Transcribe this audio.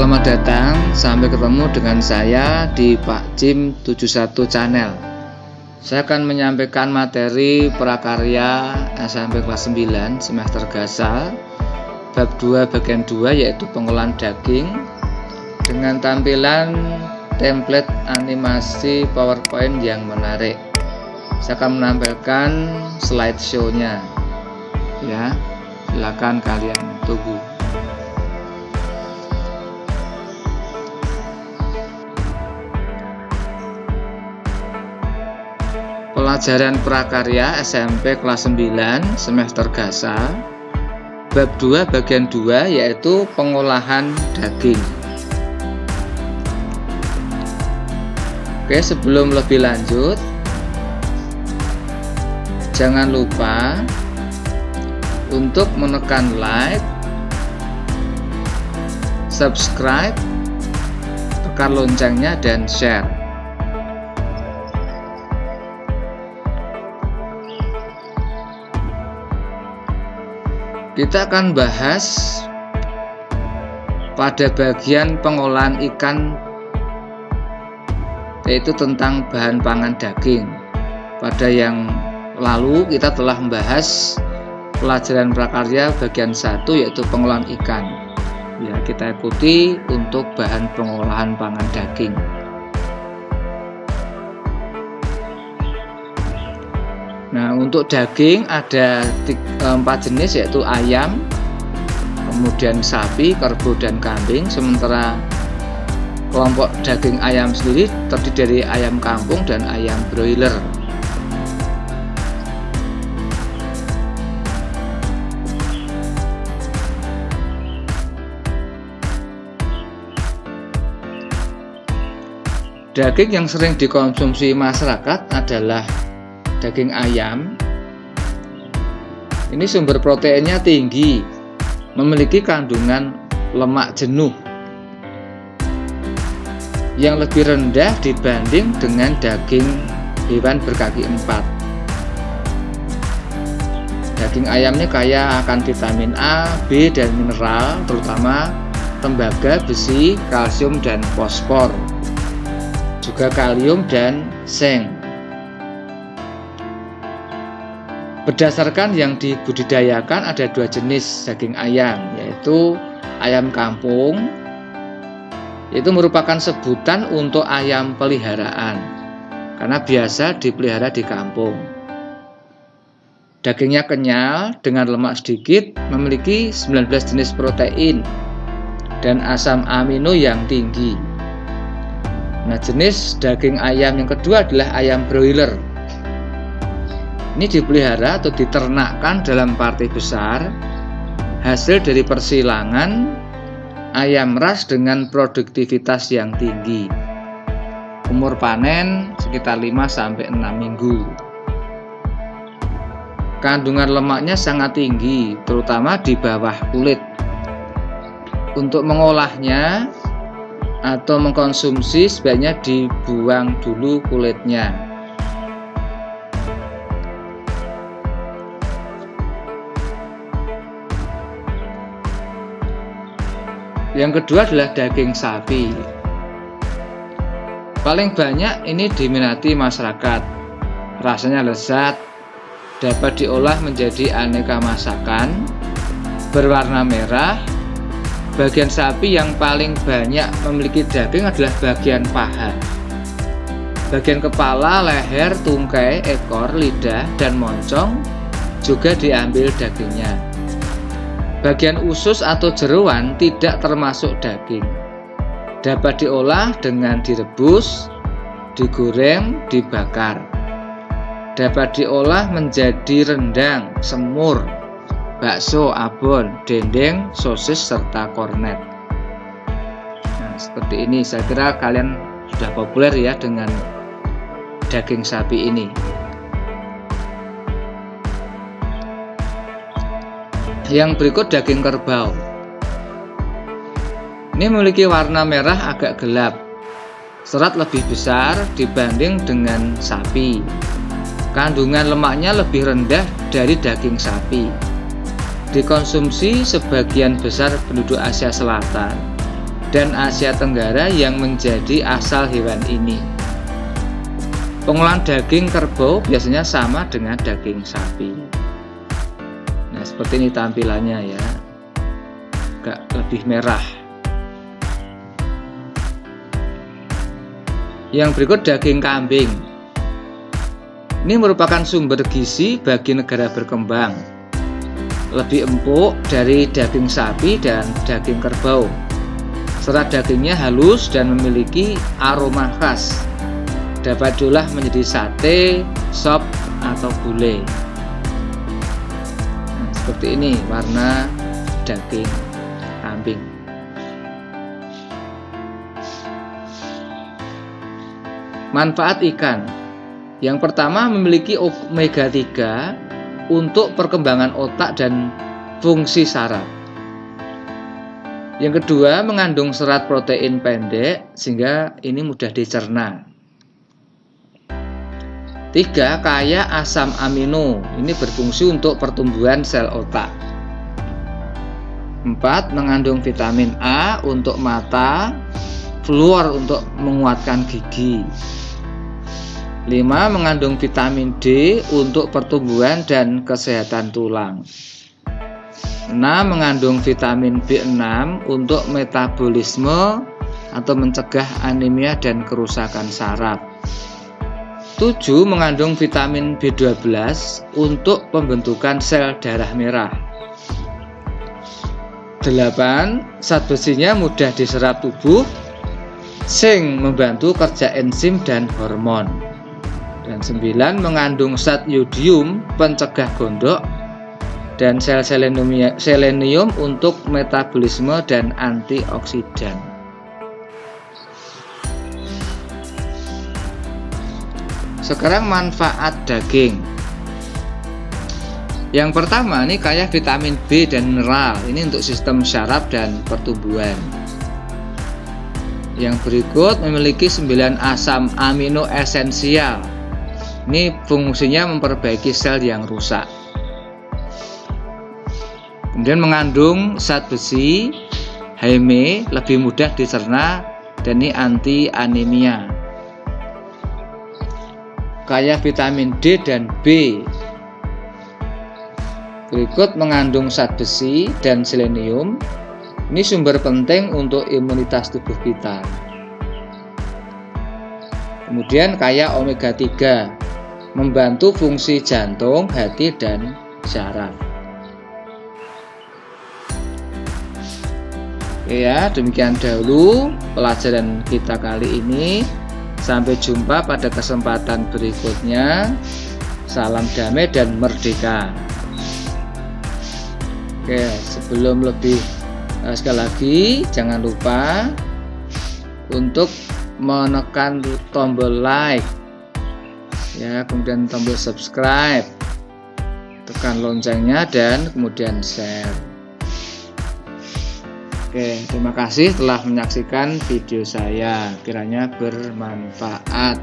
Selamat datang, sampai ketemu dengan saya di Pak Jim 71 Channel. Saya akan menyampaikan materi prakarya SMP kelas 9 semester gasal Bab 2 bagian 2 yaitu pengolahan daging Dengan tampilan template animasi powerpoint yang menarik. Saya akan menampilkan slideshow-nya. Ya, silakan kalian tunggu Pelajaran prakarya SMP kelas 9 semester gasa. Bab 2 bagian 2 yaitu pengolahan daging. Oke sebelum lebih lanjut Jangan lupa Untuk menekan like Subscribe Tekan loncengnya dan share Kita akan bahas pada bagian pengolahan ikan yaitu tentang bahan pangan daging. Pada yang lalu kita telah membahas pelajaran prakarya bagian 1 yaitu pengolahan ikan. Ya, kita ikuti untuk bahan pengolahan pangan daging. Nah, untuk daging ada empat jenis yaitu ayam, kemudian sapi, kerbau dan kambing. Sementara kelompok daging ayam sendiri terdiri dari ayam kampung dan ayam broiler. Daging yang sering dikonsumsi masyarakat adalah daging ayam. Ini sumber proteinnya tinggi memiliki kandungan lemak jenuh yang lebih rendah dibanding dengan daging hewan berkaki empat. Daging ayamnya kaya akan vitamin A, B, dan mineral terutama tembaga, besi, kalsium, dan fosfor juga kalium dan seng Berdasarkan yang dibudidayakan ada dua jenis daging ayam yaitu ayam kampung itu merupakan sebutan untuk ayam peliharaan karena biasa dipelihara di kampung. Dagingnya kenyal dengan lemak sedikit, memiliki 19 jenis protein dan asam amino yang tinggi. Nah, jenis daging ayam yang kedua adalah ayam broiler ini dipelihara atau diternakkan dalam partai besar hasil dari persilangan ayam ras dengan produktivitas yang tinggi. Umur panen sekitar 5 sampai 6 minggu. Kandungan lemaknya sangat tinggi, terutama di bawah kulit. Untuk mengolahnya atau mengkonsumsi sebaiknya dibuang dulu kulitnya Yang kedua adalah daging sapi. Paling banyak ini diminati masyarakat. Rasanya lezat, dapat diolah menjadi aneka masakan, berwarna merah. Bagian sapi yang paling banyak memiliki daging adalah bagian paha. Bagian kepala, leher, tungkai, ekor, lidah, dan moncong juga diambil dagingnya. Bagian usus atau jeruan tidak termasuk daging. Dapat diolah dengan direbus, digoreng, dibakar. Dapat diolah menjadi rendang, semur, bakso, abon, dendeng, sosis, serta kornet. Nah, seperti ini saya kira kalian sudah populer ya dengan daging sapi ini. Yang berikut daging kerbau. Ini memiliki warna merah agak gelap. Serat lebih besar dibanding dengan sapi. Kandungan lemaknya lebih rendah dari daging sapi. Dikonsumsi sebagian besar penduduk Asia Selatan. dan Asia Tenggara yang menjadi asal hewan ini. Pengolahan daging kerbau biasanya sama dengan daging sapi. Nah, seperti ini tampilannya ya. Agak lebih merah. Yang berikut daging kambing. Ini merupakan sumber gizi bagi negara berkembang. Lebih empuk dari daging sapi dan daging kerbau. Serat dagingnya halus dan memiliki aroma khas dapat diolah menjadi sate, sop, atau gulai. Seperti ini warna daging kambing. Manfaat ikan Yang pertama memiliki omega 3 untuk perkembangan otak dan fungsi saraf. Yang kedua mengandung serat protein pendek sehingga ini mudah dicerna. Tiga, kaya asam amino. Ini berfungsi untuk pertumbuhan sel otak. Empat, mengandung vitamin A untuk mata, fluor untuk menguatkan gigi. Lima, mengandung vitamin D untuk pertumbuhan dan kesehatan tulang. 6. Mengandung vitamin B6 untuk metabolisme atau mencegah anemia dan kerusakan saraf. 7 mengandung vitamin B12 untuk pembentukan sel darah merah. 8. Zat besinya mudah diserap tubuh sing membantu kerja enzim dan hormon. Dan 9 mengandung zat yodium pencegah gondok dan sel selenium, selenium untuk metabolisme dan antioksidan. Sekarang manfaat daging. Yang pertama ini kaya vitamin B dan mineral. Ini untuk sistem syaraf dan pertumbuhan. Yang berikut memiliki 9 asam amino esensial. Ini fungsinya memperbaiki sel yang rusak. Kemudian mengandung zat besi, Heme lebih mudah dicerna dan ini anti anemia kaya vitamin D dan B. Berikut mengandung zat besi dan selenium. Ini sumber penting untuk imunitas tubuh kita. Kemudian kaya omega 3 membantu fungsi jantung, hati dan syaraf. Oke ya, demikian dahulu pelajaran kita kali ini. Sampai jumpa pada kesempatan berikutnya. Salam damai dan merdeka. Oke, sebelum lebih eh, sekali lagi jangan lupa untuk menekan tombol like ya, kemudian tombol subscribe. Tekan loncengnya dan kemudian share. Oke, terima kasih telah menyaksikan video saya. Kiranya bermanfaat.